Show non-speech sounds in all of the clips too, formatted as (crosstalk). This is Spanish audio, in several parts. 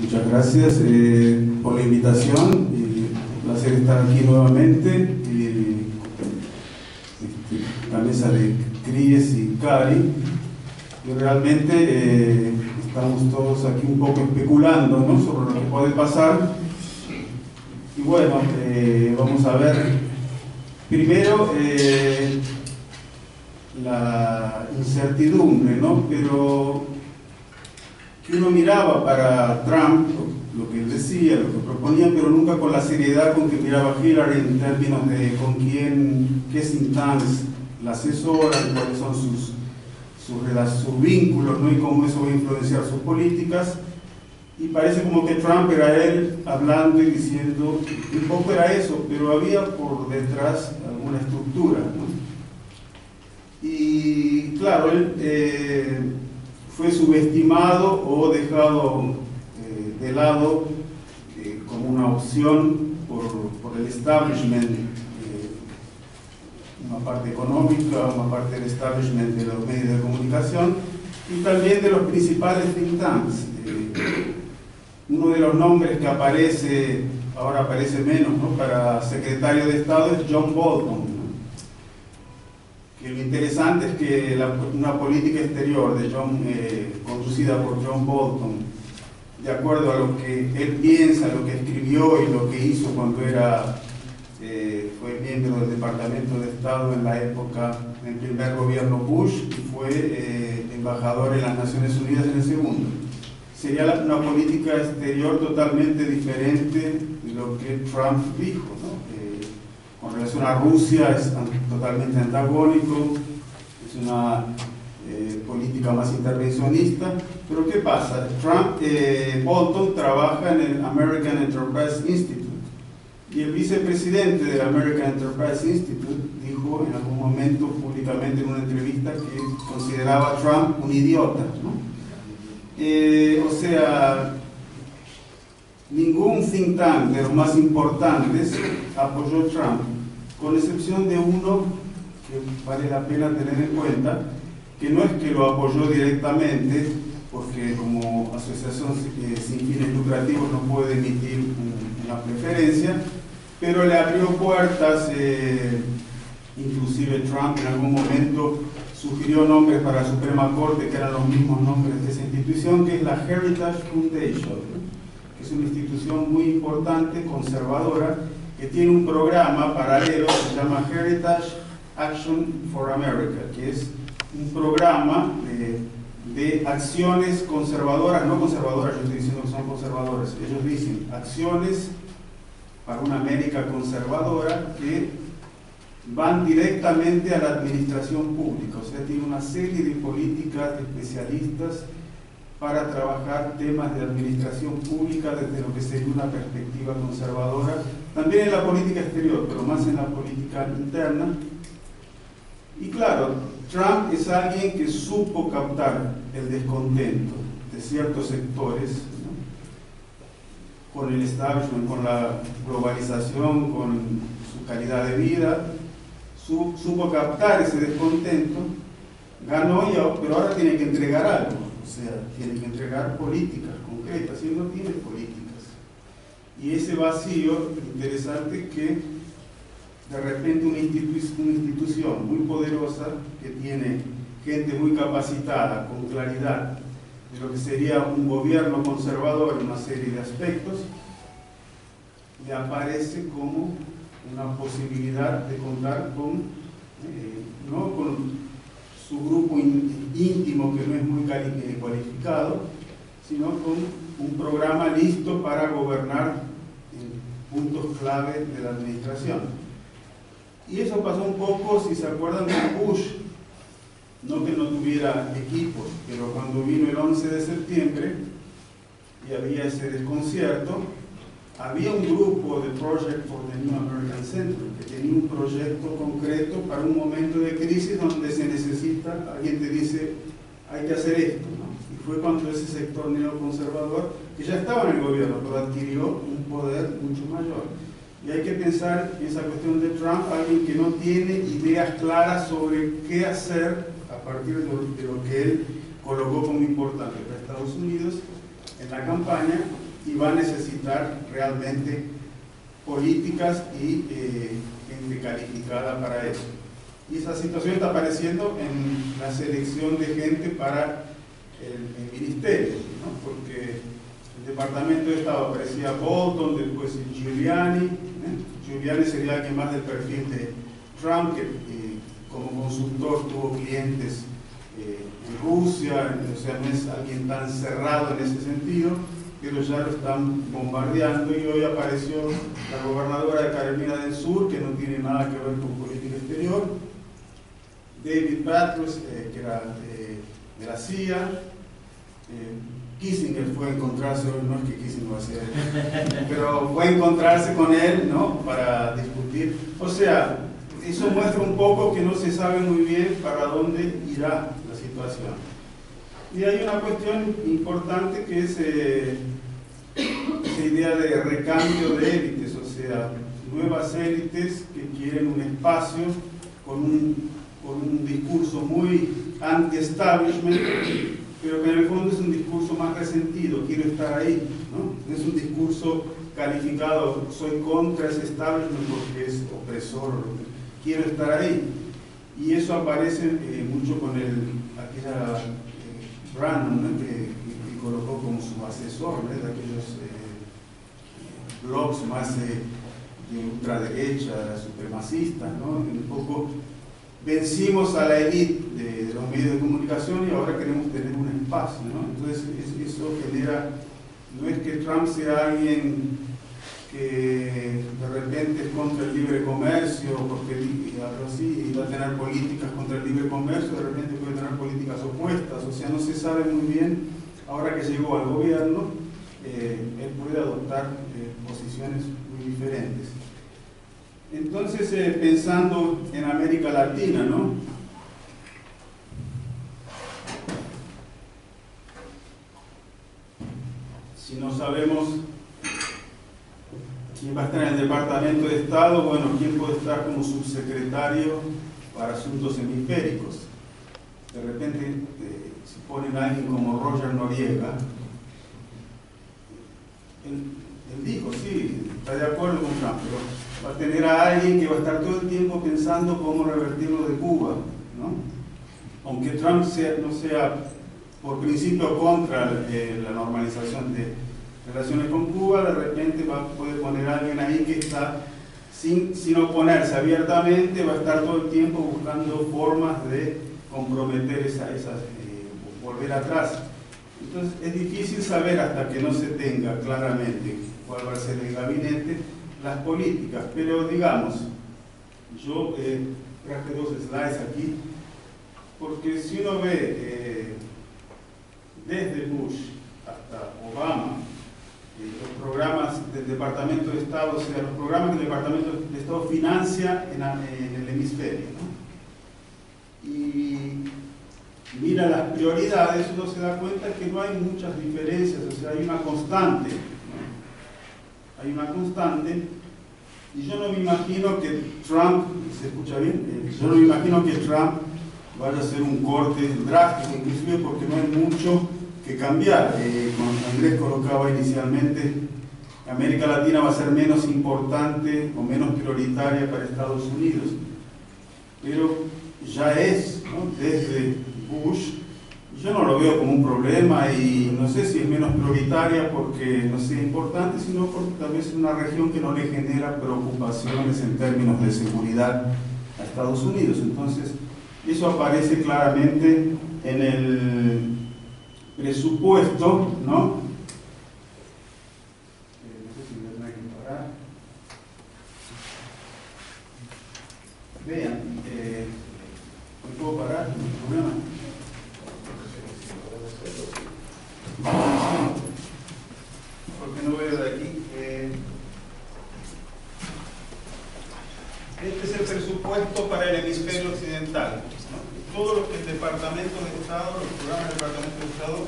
Muchas gracias eh, por la invitación y un placer estar aquí nuevamente. Y, este, la mesa de Cries y Cari. Y realmente eh, estamos todos aquí un poco especulando ¿no? sobre lo que puede pasar. Y bueno, eh, vamos a ver primero la incertidumbre, ¿no? Pero que uno miraba para Trump, lo que él decía, lo que proponía, pero nunca con la seriedad con que miraba Hillary en términos de con quién, qué sintanes la asesoran, cuáles son sus, sus, sus vínculos ¿no? y cómo eso va a influenciar sus políticas. Y parece como que Trump era él hablando y diciendo, un poco era eso, pero había por detrás alguna estructura. Y claro, él eh, fue subestimado o dejado eh, de lado eh, como una opción por, el establishment, una parte económica, una parte del establishment de los medios de comunicación y también de los principales think tanks. uno de los nombres que aparece, ahora aparece menos, para secretario de Estado es John Bolton lo interesante es que una política exterior de John, eh, conducida por John Bolton, de acuerdo a lo que él piensa, lo que escribió y lo que hizo cuando era, eh, fue miembro del Departamento de Estado en la época del primer gobierno Bush y fue eh, embajador en las Naciones Unidas en el segundo. Sería una política exterior totalmente diferente de lo que Trump dijo. ¿No? con relación a Rusia es totalmente antagónico, es una eh, política más intervencionista. Pero ¿qué pasa? Trump, eh, Bolton trabaja en el American Enterprise Institute y el vicepresidente del American Enterprise Institute dijo en algún momento públicamente en una entrevista que consideraba a Trump un idiota. Eh, o sea, ningún think tank de los más importantes apoyó a Trump, con excepción de uno que vale la pena tener en cuenta, que no es que lo apoyó directamente, porque como asociación eh, sin fines lucrativos no puede emitir una preferencia, pero le abrió puertas, eh, inclusive Trump en algún momento sugirió nombres para la Suprema Corte que eran los mismos nombres de esa institución, que es la Heritage Foundation es una institución muy importante, conservadora, que tiene un programa paralelo que se llama Heritage Action for America, que es un programa de, acciones conservadoras, no conservadoras, yo estoy diciendo que son conservadoras, ellos dicen acciones para una América conservadora que van directamente a la administración pública, o sea, tiene una serie de políticas de especialistas para trabajar temas de administración pública desde lo que sería una perspectiva conservadora, también en la política exterior, pero más en la política interna. Y claro, Trump es alguien que supo captar el descontento de ciertos sectores con el establishment, con la globalización, con su calidad de vida, supo captar ese descontento, ganó, y, pero ahora tiene que entregar algo o sea, tiene que entregar políticas concretas y no tiene políticas. Y ese vacío, interesante que de repente una, institución muy poderosa que tiene gente muy capacitada, con claridad, de lo que sería un gobierno conservador en una serie de aspectos, le aparece como una posibilidad de contar con, eh, ¿no? con su grupo íntimo que no es muy eh, cualificado, sino con un programa listo para gobernar puntos clave de la administración. Y eso pasó un poco, si se acuerdan, con Bush, no que no tuviera equipos, pero cuando vino el 11 de septiembre y había ese desconcierto, había un grupo de Project for the New American Center que tenía un proyecto concreto para un momento de crisis donde se necesita, alguien te dice, hay que hacer esto. Fue cuando ese sector neoconservador, que ya estaba en el gobierno, pero adquirió un poder mucho mayor. Y hay que pensar en esa cuestión de Trump, alguien que no tiene ideas claras sobre qué hacer a partir de lo, de lo que él colocó como importante para Estados Unidos en la campaña y va a necesitar realmente políticas y eh, gente calificada para eso. Y esa situación está apareciendo en la selección de gente para el, ministerio, porque el Departamento de Estado aparecía Bolton, después Giuliani, ¿eh? Giuliani sería alguien más del perfil de Trump, que eh, como consultor tuvo clientes eh, en Rusia, o sea, no es alguien tan cerrado en ese sentido, pero ya lo están bombardeando y hoy apareció la gobernadora de Carolina del Sur, que no tiene nada que ver con política exterior, David Patrus, que era de la CIA. Eh, Kissinger fue a encontrarse, no es que Kissinger va a ser, (laughs) pero fue a encontrarse con él, ¿no? Para discutir. O sea, eso muestra un poco que no se sabe muy bien para dónde irá la situación. Y hay una cuestión importante que es eh, esa idea de recambio de élites, o sea, nuevas élites que quieren un espacio con un, con un discurso muy anti-establishment, pero que en el fondo es un discurso más resentido, quiero estar ahí, ¿no? Es un discurso calificado, soy contra ese establishment porque es opresor, quiero estar ahí. Y eso aparece eh, mucho con el, aquella eh, Brandon que, que, colocó como su asesor, de aquellos eh, blogs más de ultraderecha, supremacistas, ¿no? un poco vencimos a la élite de, los medios de comunicación y ahora queremos tener un espacio, ¿no? Entonces eso genera, no es que Trump sea alguien que de repente es contra el libre comercio, porque algo así, y va a tener políticas contra el libre comercio, de repente puede tener políticas opuestas, o sea, no se sabe muy bien, ahora que llegó al gobierno, eh, él puede adoptar eh, posiciones muy diferentes. Entonces, eh, pensando en América Latina, ¿no? Si no sabemos quién va a estar en el Departamento de Estado, bueno, quién puede estar como subsecretario para asuntos hemisféricos. De repente, eh, si ponen a alguien como Roger Noriega, él, dijo, sí, está de acuerdo con Trump, va a tener a alguien que va a estar todo el tiempo pensando cómo revertirlo de Cuba, ¿no? Aunque Trump no sea por principio contra eh, la normalización de relaciones con Cuba, de repente va, puede poner a alguien ahí que está sin, sin oponerse abiertamente, va a estar todo el tiempo buscando formas de comprometer esa, esas, eh, volver atrás. Entonces es difícil saber hasta que no se tenga claramente cuál va a ser el gabinete, las políticas, pero digamos, yo eh, traje dos slides aquí, porque si uno ve eh, desde Bush hasta Obama, eh, los programas del Departamento de Estado, o sea, los programas que el Departamento de Estado financia en, el hemisferio, y mira las prioridades, uno se da cuenta que no hay muchas diferencias, o sea, hay una constante hay una constante, y yo no me imagino que Trump, ¿se escucha bien? Eh, yo no me imagino que Trump vaya a hacer un corte drástico, inclusive porque no hay mucho que cambiar. Eh, cuando Andrés colocaba inicialmente, América Latina va a ser menos importante o menos prioritaria para Estados Unidos. Pero ya es, desde Bush, yo no lo veo como un problema y no sé si es menos prioritaria porque no sea importante, sino porque tal vez es una región que no le genera preocupaciones en términos de seguridad a Estados Unidos. Entonces, eso aparece claramente en el presupuesto, ¿no? Vean, eh, ¿me puedo parar? ¿No problema? Porque Eh, este es el presupuesto para el hemisferio occidental. ¿no? Todo lo que el Departamento de Estado, los programas del Departamento de Estado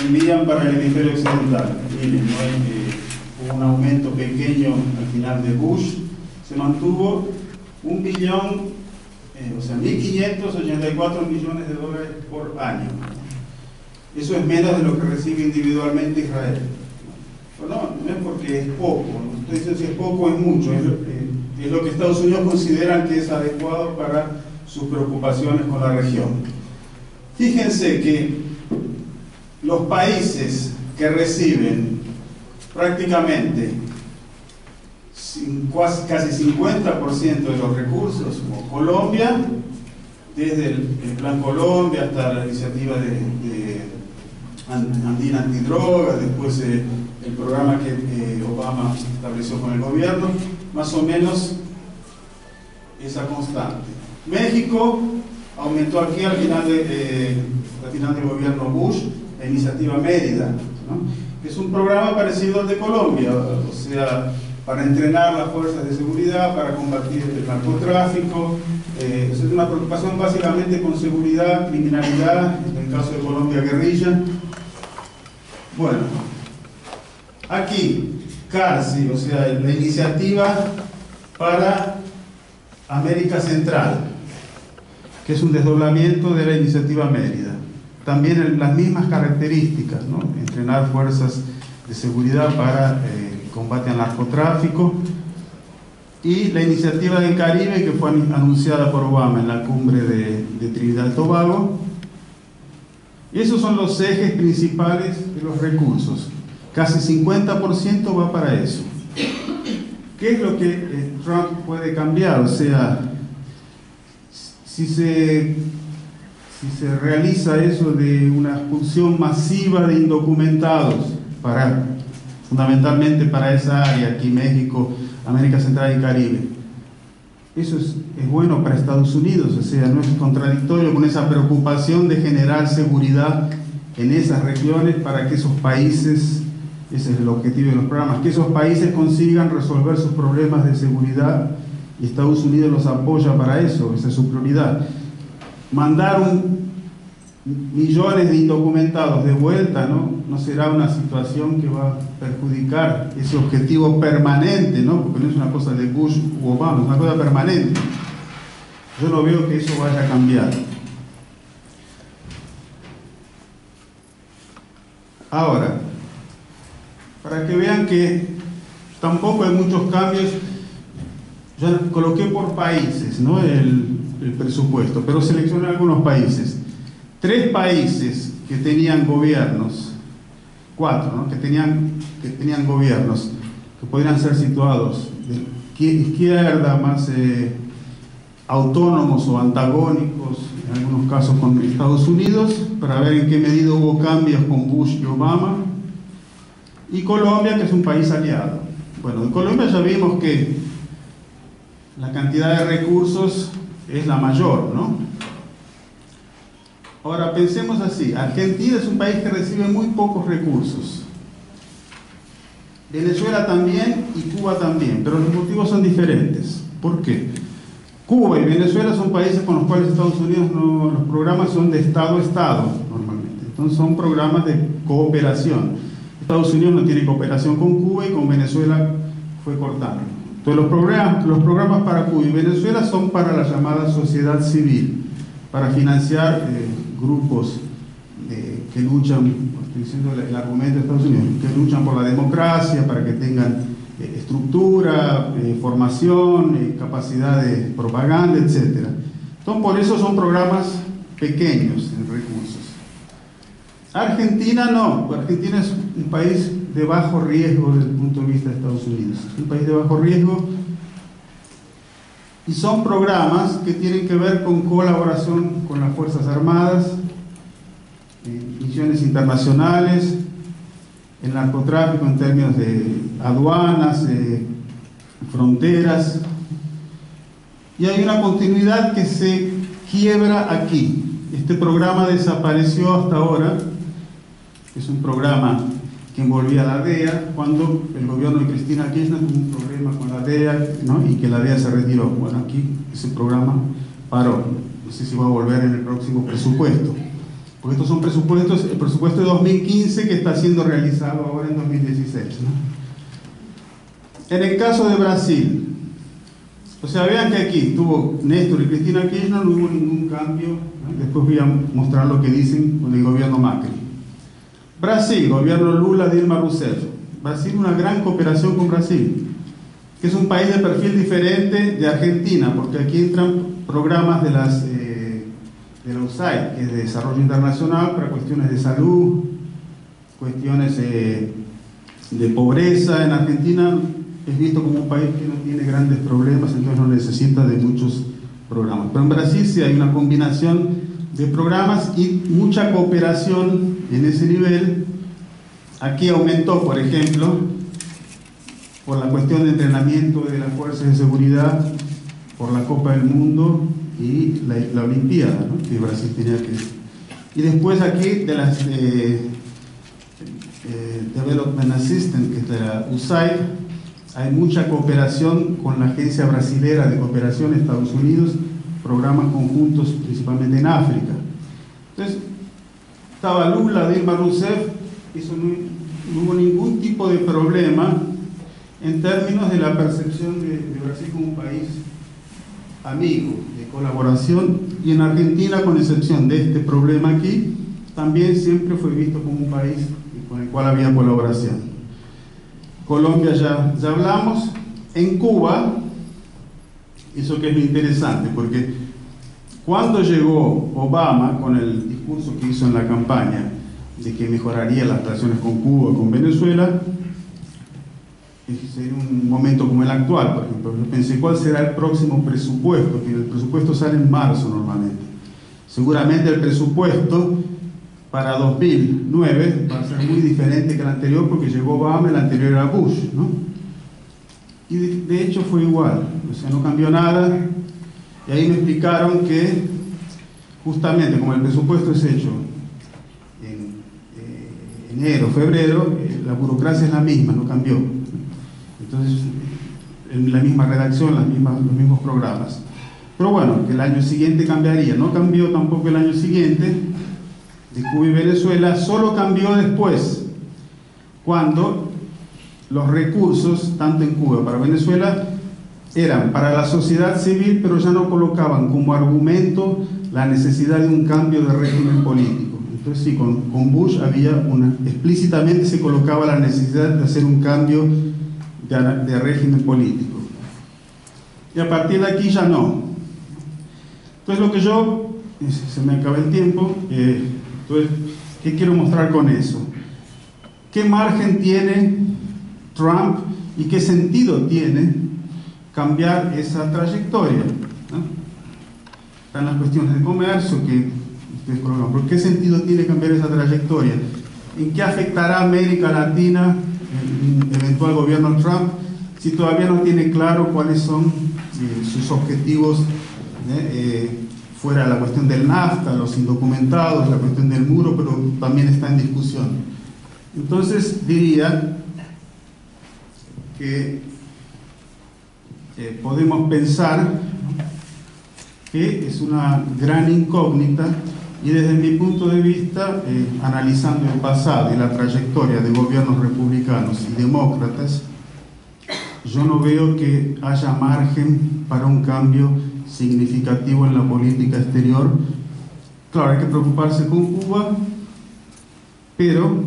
envían para el hemisferio occidental. Miren. Eh, hubo un aumento pequeño al final de Bush, se mantuvo un billón, eh, o sea, 1.584 millones de dólares por año. Eso es menos de lo que recibe individualmente Israel. No, no es porque es poco, no estoy diciendo si es poco es mucho, es, es lo que Estados Unidos consideran que es adecuado para sus preocupaciones con la región. Fíjense que los países que reciben prácticamente casi 50% de los recursos, como Colombia, desde el, Plan Colombia hasta la iniciativa de, Andina Antidroga, después eh, el programa que eh, Obama estableció con el gobierno, más o menos esa constante. México aumentó aquí al final, de, eh, al final del gobierno Bush la iniciativa Mérida, que es un programa parecido al de Colombia, o sea, para entrenar las fuerzas de seguridad, para combatir el narcotráfico. Eh, es una preocupación básicamente con seguridad, criminalidad, en el caso de Colombia, guerrilla. Bueno, aquí, CARSI, o sea, la iniciativa para América Central, que es un desdoblamiento de la iniciativa Mérida. También las mismas características, ¿no? entrenar fuerzas de seguridad para eh, combate al narcotráfico y la iniciativa del Caribe que fue anunciada por Obama en la cumbre de, de Trinidad y Tobago. Y esos son los ejes principales de los recursos. Casi 50% va para eso. ¿Qué es lo que eh, Trump puede cambiar? O sea, si se, si se realiza eso de una expulsión masiva de indocumentados, para, fundamentalmente para esa área, aquí México, América Central y Caribe, eso es, es, bueno para Estados Unidos, o sea, no es contradictorio con esa preocupación de generar seguridad en esas regiones para que esos países ese es el objetivo de los programas, que esos países consigan resolver sus problemas de seguridad y Estados Unidos los apoya para eso, esa es su prioridad. Mandar millones de indocumentados de vuelta ¿no? no será una situación que va a perjudicar ese objetivo permanente, ¿no? porque no es una cosa de Bush u Obama, es una cosa permanente. Yo no veo que eso vaya a cambiar. Ahora, para que vean que tampoco hay muchos cambios. Ya coloqué por países ¿no? el, presupuesto, pero seleccioné algunos países. Tres países que tenían gobiernos, cuatro, ¿no? que, tenían, que tenían gobiernos, que podrían ser situados de izquierda, más eh, autónomos o antagónicos, en algunos casos con Estados Unidos, para ver en qué medida hubo cambios con Bush y Obama y Colombia, que es un país aliado. Bueno, en Colombia ya vimos que la cantidad de recursos es la mayor, ¿no? Ahora pensemos así, Argentina es un país que recibe muy pocos recursos. Venezuela también y Cuba también, pero los motivos son diferentes. ¿Por qué? Cuba y Venezuela son países con los cuales Estados Unidos no, los programas son de Estado a Estado normalmente. Entonces son programas de cooperación. Estados Unidos no tiene cooperación con Cuba y con Venezuela fue cortando. Entonces los programas, los programas para Cuba y Venezuela son para la llamada sociedad civil, para financiar eh, grupos eh, que luchan, estoy diciendo el, argumento de Estados Unidos, que luchan por la democracia, para que tengan eh, estructura, formación, capacidad de propaganda, etc. Entonces por eso son programas pequeños en recursos. Argentina no, Argentina es un país de bajo riesgo desde el punto de vista de Estados Unidos, un país de bajo riesgo y son programas que tienen que ver con colaboración con las Fuerzas Armadas, misiones internacionales, el narcotráfico en términos de aduanas, fronteras, y hay una continuidad que se quiebra aquí. Este programa desapareció hasta ahora es un programa que envolvía la DEA cuando el gobierno de Cristina Kirchner tuvo un problema con la DEA y que la DEA se retiró. Bueno, aquí ese programa paró. No sé si va a volver en el próximo presupuesto. Porque estos son presupuestos, el presupuesto de 2015 que está siendo realizado ahora en 2016. En el caso de Brasil, o sea, vean que aquí tuvo Néstor y Cristina Kirchner, no hubo ningún cambio. Después voy a mostrar lo que dicen con el gobierno Macri. Brasil, gobierno Lula, Dilma Rousseff. Brasil una gran cooperación con Brasil, que es un país de perfil diferente de Argentina, porque aquí entran programas de las eh, de la USAID, que es de desarrollo internacional para cuestiones de salud, cuestiones eh, de pobreza. En Argentina es visto como un país que no tiene grandes problemas, entonces no necesita de muchos programas. Pero en Brasil sí hay una combinación de programas y mucha cooperación en ese nivel. Aquí aumentó, por ejemplo, por la cuestión de entrenamiento de las fuerzas de seguridad, por la Copa del Mundo y la, Olimpiada, ¿no? que Brasil tenía que... Y después aquí de las eh, eh, Development Assistance, que es de la USAID, hay mucha cooperación con la Agencia Brasilera de Cooperación Estados Unidos, programas conjuntos principalmente en África. Entonces, estaba Lula, Dilma Rousseff, eso no, hubo ningún tipo de problema en términos de la percepción de, de Brasil como un país amigo, colaboración, y en Argentina, con excepción de este problema aquí, también siempre fue visto como un país con el cual había colaboración. Colombia ya, ya hablamos. En Cuba, eso que es lo interesante, porque cuando llegó Obama con el discurso que hizo en la campaña de que mejoraría las relaciones con Cuba, con Venezuela, sería un momento como el actual, por ejemplo. Yo pensé, ¿cuál será el próximo presupuesto? Que el presupuesto sale en marzo normalmente. Seguramente el presupuesto para 2009 va a ser muy diferente que el anterior porque llegó Obama, el anterior era Bush, ¿no? Y de, hecho fue igual, o sea, no cambió nada. Y ahí me explicaron que justamente como el presupuesto es hecho en eh, enero, febrero, eh, la burocracia es la misma, no cambió. Entonces, en la misma redacción, las mismas, los mismos programas. Pero bueno, que el año siguiente cambiaría. No cambió tampoco el año siguiente, de Cuba y Venezuela solo cambió después, cuando los recursos, tanto en Cuba para Venezuela, eran para la sociedad civil, pero ya no colocaban como argumento la necesidad de un cambio de régimen político. Entonces sí, con, con Bush había una, explícitamente se colocaba la necesidad de hacer un cambio de, de régimen político. Y a partir de aquí ya no. Entonces lo que yo, se me acaba el tiempo, eh, entonces, ¿qué quiero mostrar con eso? ¿Qué margen tiene Trump y qué sentido tiene cambiar esa trayectoria? Están las cuestiones de comercio que ustedes colocan, pero ¿qué sentido tiene cambiar esa trayectoria? ¿En qué afectará a América Latina el eventual gobierno Trump si todavía no tiene claro cuáles son eh, sus objetivos? ¿eh? Eh, fuera la cuestión del NAFTA, los indocumentados, la cuestión del muro, pero también está en discusión. Entonces diría que podemos pensar que es una gran incógnita y desde mi punto de vista, eh, analizando el pasado y la trayectoria de gobiernos republicanos y demócratas, yo no veo que haya margen para un cambio significativo en la política exterior. Claro, hay que preocuparse con Cuba, pero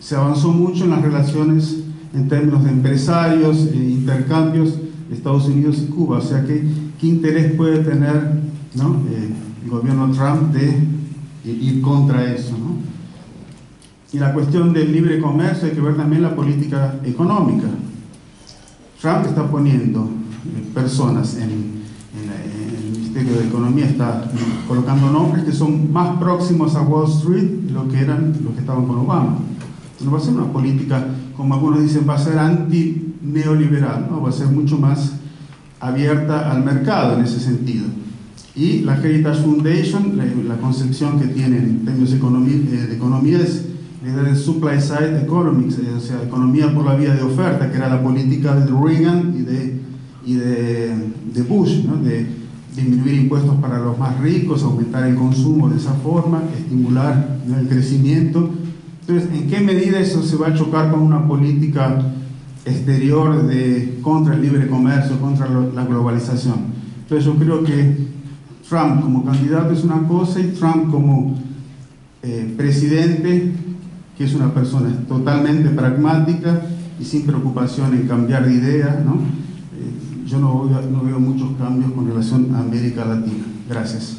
se avanzó mucho en las relaciones en términos de empresarios, e intercambios Estados Unidos y Cuba. O sea, que, ¿qué interés puede tener eh, el gobierno Trump de ir contra eso? Y la cuestión del libre comercio hay que ver también la política económica. Trump está poniendo personas en Ministerio de Economía está colocando nombres que son más próximos a Wall Street de lo que eran los que estaban con Obama. No va a ser una política, como algunos dicen, va a ser anti-neoliberal, ¿no? va a ser mucho más abierta al mercado en ese sentido. Y la Heritage Foundation, la, concepción que tiene en términos de economía, eh, de economía es supply side economics, eh, o sea, economía por la vía de oferta, que era la política de Reagan y de, y de, de Bush, ¿no? de, disminuir impuestos para los más ricos, aumentar el consumo de esa forma, estimular el crecimiento. Entonces, ¿en qué medida eso se va a chocar con una política exterior de, contra el libre comercio, contra la globalización? Entonces yo creo que Trump como candidato es una cosa y Trump como eh, presidente, que es una persona totalmente pragmática y sin preocupación en cambiar de idea, ¿no? Eh, yo no, no veo muchos cambios con relación a América Latina. Gracias.